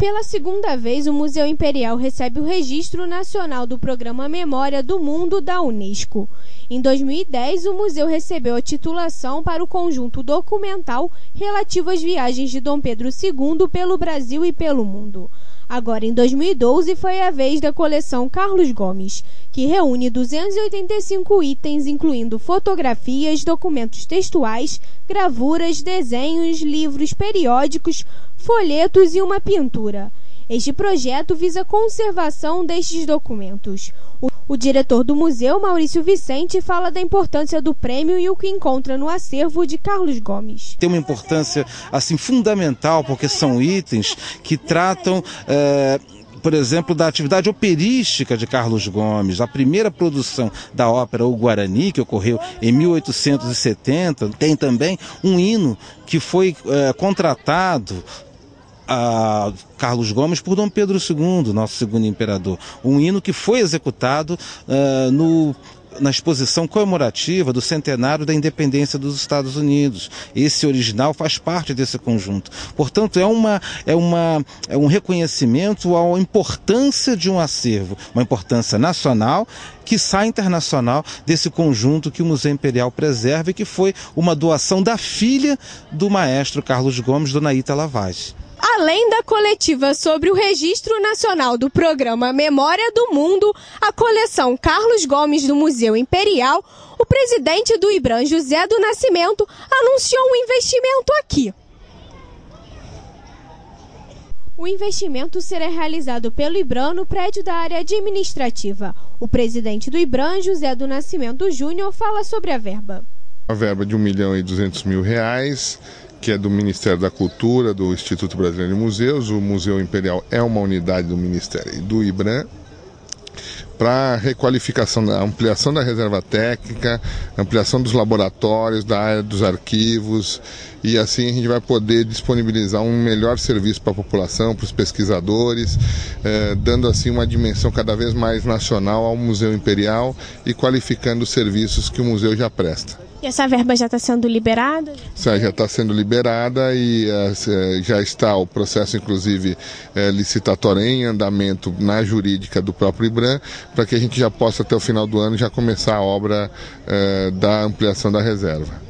Pela segunda vez, o Museu Imperial recebe o Registro Nacional do Programa Memória do Mundo da Unesco. Em 2010, o museu recebeu a titulação para o conjunto documental relativo às viagens de Dom Pedro II pelo Brasil e pelo mundo. Agora, em 2012, foi a vez da coleção Carlos Gomes, que reúne 285 itens, incluindo fotografias, documentos textuais, gravuras, desenhos, livros, periódicos, folhetos e uma pintura. Este projeto visa a conservação destes documentos. O, o, diretor do museu, Maurício Vicente, fala da importância do prêmio e o que encontra no acervo de Carlos Gomes. Tem uma importância assim fundamental porque são itens que tratam é por exemplo, da atividade operística de Carlos Gomes. A primeira produção da ópera O Guarani, que ocorreu em 1870, tem também um hino que foi é, contratado a Carlos Gomes por Dom Pedro II, nosso segundo imperador. Um hino que foi executado uh, no na exposição comemorativa do centenário da independência dos Estados Unidos. Esse original faz parte desse conjunto. Portanto, é, uma, é, uma, é um reconhecimento à importância de um acervo, uma importância nacional que sai internacional desse conjunto que o Museu Imperial preserva e que foi uma doação da filha do maestro Carlos Gomes, Dona Ita Lavage. Além da coletiva sobre o Registro Nacional do Programa Memória do Mundo, a coleção Carlos Gomes do Museu Imperial, o presidente do IBRAM, José do Nascimento, anunciou um investimento aqui. O investimento será realizado pelo IBRAM no prédio da área administrativa. O presidente do IBRAM, José do Nascimento Júnior, fala sobre a verba. A verba de 1 milhão e 200 mil reais que é do Ministério da Cultura, do Instituto Brasileiro de Museus. O Museu Imperial é uma unidade do Ministério e do IBRAM para requalificação, ampliação da reserva técnica, ampliação dos laboratórios, da área dos arquivos, e assim a gente vai poder disponibilizar um melhor serviço para a população, para os pesquisadores, eh, dando assim uma dimensão cada vez mais nacional ao Museu Imperial e qualificando os serviços que o museu já presta. E essa verba já está sendo liberada? Já está sendo liberada e uh, já está o processo, inclusive, uh, licitatório em andamento na jurídica do próprio IBRAM, para que a gente já possa, até o final do ano, já começar a obra da ampliação da reserva.